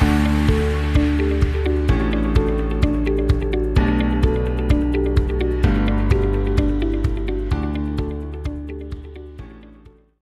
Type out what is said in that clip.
Bye.